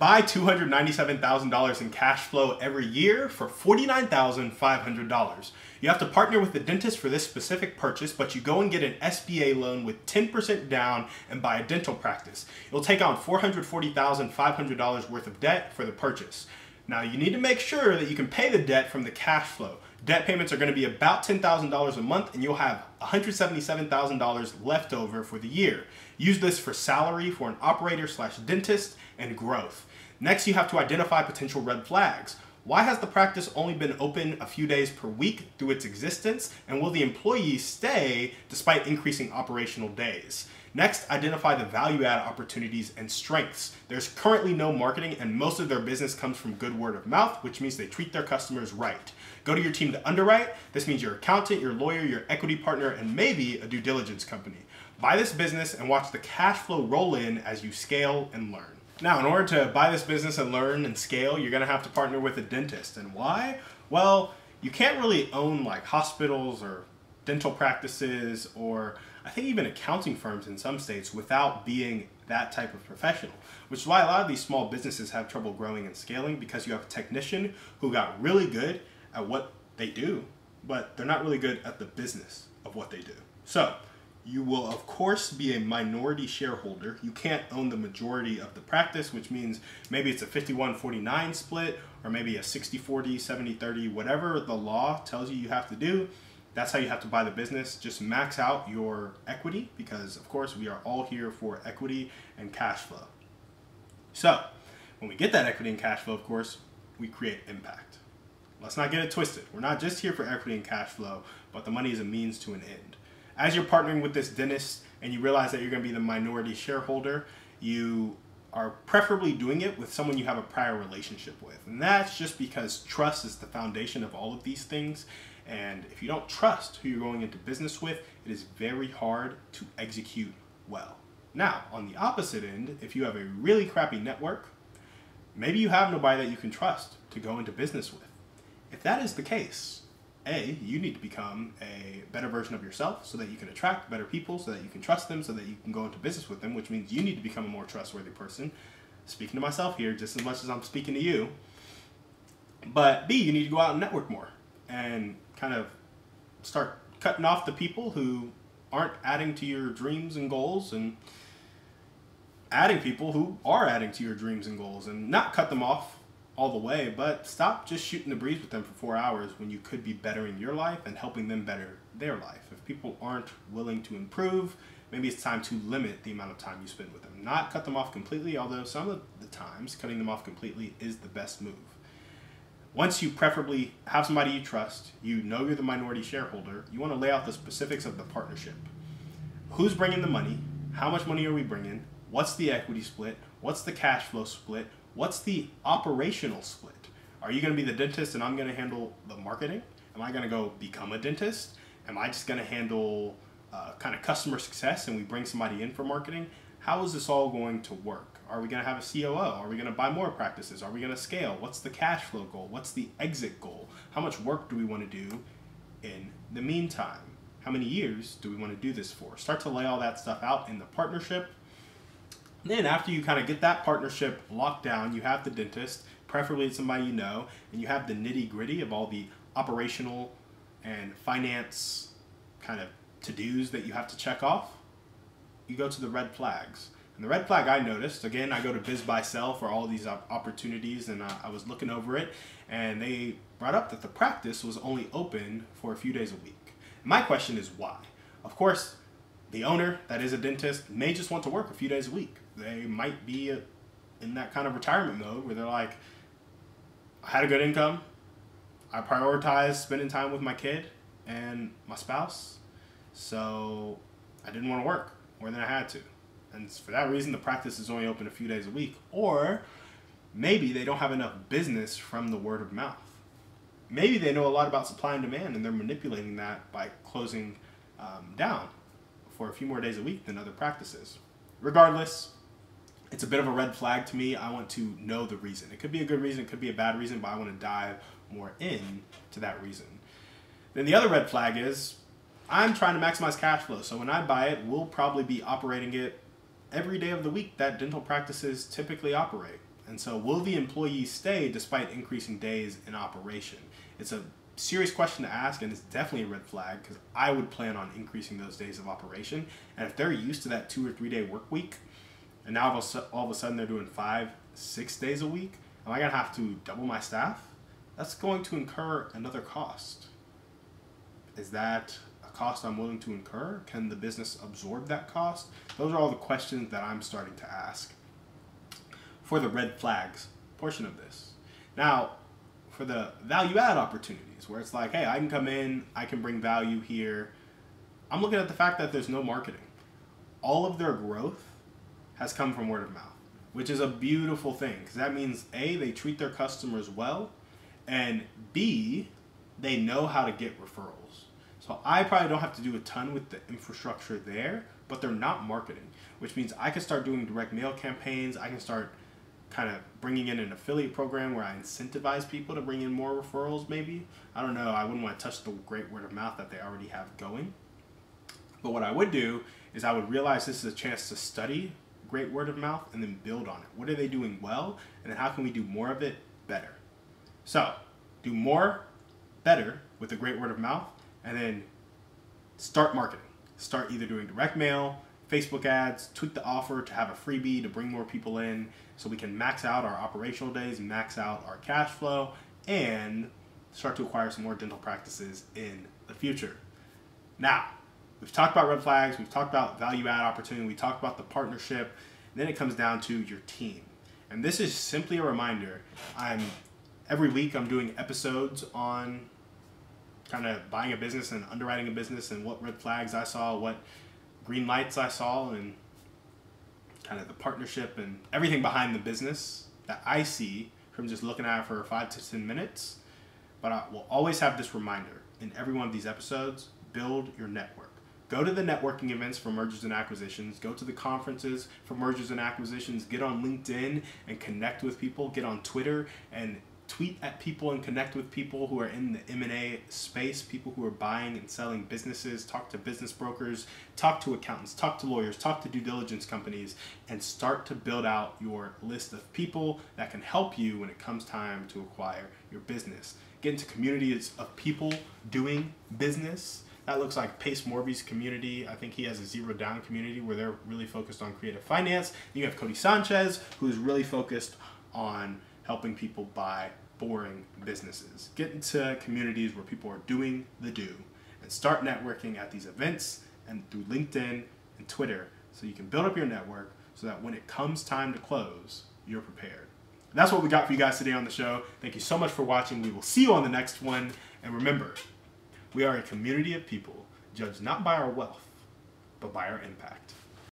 Buy $297,000 in cash flow every year for $49,500. You have to partner with the dentist for this specific purchase, but you go and get an SBA loan with 10% down and buy a dental practice. You'll take on $440,500 worth of debt for the purchase. Now, you need to make sure that you can pay the debt from the cash flow. Debt payments are going to be about $10,000 a month, and you'll have $177,000 left over for the year. Use this for salary for an operator slash dentist and growth. Next, you have to identify potential red flags. Why has the practice only been open a few days per week through its existence? And will the employees stay despite increasing operational days? Next, identify the value add opportunities and strengths. There's currently no marketing, and most of their business comes from good word of mouth, which means they treat their customers right. Go to your team to underwrite. This means your accountant, your lawyer, your equity partner, and maybe a due diligence company. Buy this business and watch the cash flow roll in as you scale and learn. Now, in order to buy this business and learn and scale, you're gonna have to partner with a dentist. And why? Well, you can't really own like hospitals or dental practices or I think even accounting firms in some states without being that type of professional, which is why a lot of these small businesses have trouble growing and scaling because you have a technician who got really good at what they do, but they're not really good at the business of what they do. So, you will, of course, be a minority shareholder. You can't own the majority of the practice, which means maybe it's a 51 49 split or maybe a 60 40, 70 30, whatever the law tells you you have to do. That's how you have to buy the business. Just max out your equity because, of course, we are all here for equity and cash flow. So, when we get that equity and cash flow, of course, we create impact. Let's not get it twisted. We're not just here for equity and cash flow, but the money is a means to an end as you're partnering with this dentist and you realize that you're going to be the minority shareholder, you are preferably doing it with someone you have a prior relationship with. And that's just because trust is the foundation of all of these things. And if you don't trust who you're going into business with, it is very hard to execute well. Now, on the opposite end, if you have a really crappy network, maybe you have nobody that you can trust to go into business with. If that is the case, a, you need to become a better version of yourself so that you can attract better people, so that you can trust them, so that you can go into business with them, which means you need to become a more trustworthy person. Speaking to myself here just as much as I'm speaking to you. But B, you need to go out and network more and kind of start cutting off the people who aren't adding to your dreams and goals and adding people who are adding to your dreams and goals and not cut them off all the way, but stop just shooting the breeze with them for four hours when you could be bettering your life and helping them better their life. If people aren't willing to improve, maybe it's time to limit the amount of time you spend with them. Not cut them off completely, although some of the times cutting them off completely is the best move. Once you preferably have somebody you trust, you know you're the minority shareholder, you want to lay out the specifics of the partnership. Who's bringing the money? How much money are we bringing? What's the equity split? What's the cash flow split? What's the operational split? Are you going to be the dentist and I'm going to handle the marketing? Am I going to go become a dentist? Am I just going to handle uh, kind of customer success and we bring somebody in for marketing? How is this all going to work? Are we going to have a COO? Are we going to buy more practices? Are we going to scale? What's the cash flow goal? What's the exit goal? How much work do we want to do in the meantime? How many years do we want to do this for? Start to lay all that stuff out in the partnership then after you kind of get that partnership locked down, you have the dentist, preferably somebody you know, and you have the nitty gritty of all the operational and finance kind of to-dos that you have to check off. You go to the red flags. And the red flag I noticed, again, I go to BizBuySell for all these opportunities and I, I was looking over it and they brought up that the practice was only open for a few days a week. My question is why? Of course, the owner that is a dentist may just want to work a few days a week they might be a, in that kind of retirement mode where they're like, I had a good income. I prioritized spending time with my kid and my spouse. So I didn't want to work more than I had to. And for that reason, the practice is only open a few days a week. Or maybe they don't have enough business from the word of mouth. Maybe they know a lot about supply and demand and they're manipulating that by closing um, down for a few more days a week than other practices. Regardless, it's a bit of a red flag to me. I want to know the reason. It could be a good reason, it could be a bad reason, but I want to dive more in to that reason. Then the other red flag is I'm trying to maximize cash flow. So when I buy it, we'll probably be operating it every day of the week that dental practices typically operate. And so, will the employees stay despite increasing days in operation? It's a serious question to ask, and it's definitely a red flag because I would plan on increasing those days of operation. And if they're used to that two or three day work week, and now all of a sudden they're doing five, six days a week, am I gonna have to double my staff? That's going to incur another cost. Is that a cost I'm willing to incur? Can the business absorb that cost? Those are all the questions that I'm starting to ask for the red flags portion of this. Now, for the value add opportunities, where it's like, hey, I can come in, I can bring value here. I'm looking at the fact that there's no marketing. All of their growth has come from word of mouth, which is a beautiful thing because that means A, they treat their customers well, and B, they know how to get referrals. So I probably don't have to do a ton with the infrastructure there, but they're not marketing, which means I can start doing direct mail campaigns. I can start kind of bringing in an affiliate program where I incentivize people to bring in more referrals, maybe. I don't know. I wouldn't want to touch the great word of mouth that they already have going. But what I would do is I would realize this is a chance to study great word of mouth and then build on it. What are they doing well? And how can we do more of it better? So, do more better with a great word of mouth and then start marketing. Start either doing direct mail, Facebook ads, tweak the offer to have a freebie to bring more people in so we can max out our operational days, max out our cash flow, and start to acquire some more dental practices in the future. Now, we've talked about red flags, we've talked about value add opportunity, we talked about the partnership, then it comes down to your team. And this is simply a reminder. I'm every week I'm doing episodes on kind of buying a business and underwriting a business and what red flags I saw, what green lights I saw and kind of the partnership and everything behind the business that I see from just looking at it for five to 10 minutes. But I will always have this reminder in every one of these episodes build your network. Go to the networking events for mergers and acquisitions. Go to the conferences for mergers and acquisitions. Get on LinkedIn and connect with people. Get on Twitter and tweet at people and connect with people who are in the M&A space, people who are buying and selling businesses, talk to business brokers, talk to accountants, talk to lawyers, talk to due diligence companies, and start to build out your list of people that can help you when it comes time to acquire your business. Get into communities of people doing business. That looks like Pace Morby's community. I think he has a zero down community where they're really focused on creative finance. You have Codie Sanchez, who's really focused on helping people buy boring businesses. Get into communities where people are doing the do and start networking at these events and through LinkedIn and Twitter so you can build up your network so that when it comes time to close, you're prepared. that's what we got for you guys today on the show. Thank you so much for watching. We will see you on the next one. And remember, we are a community of people judged not by our wealth, but by our impact.